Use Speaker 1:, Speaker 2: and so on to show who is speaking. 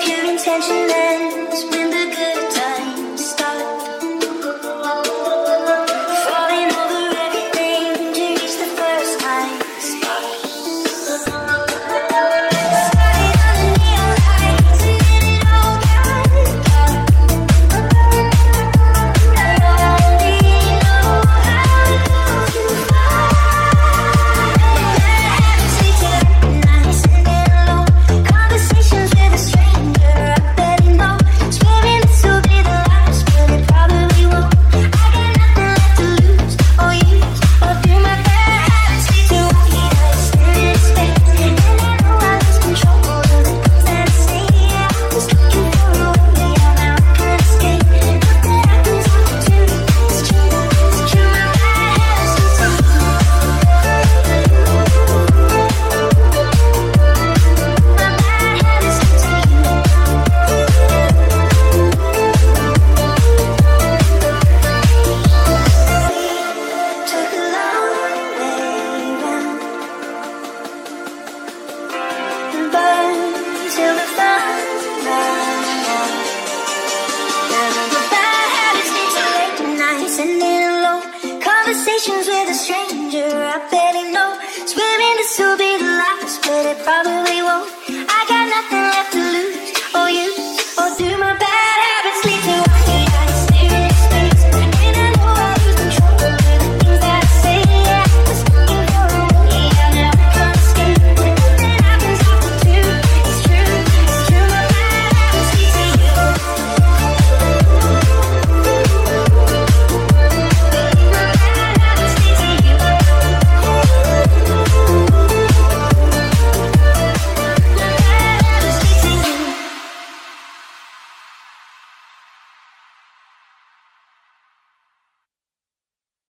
Speaker 1: pure intention ends when the good times. conversations with a stranger. I barely know. Swearing this will be the last But it probably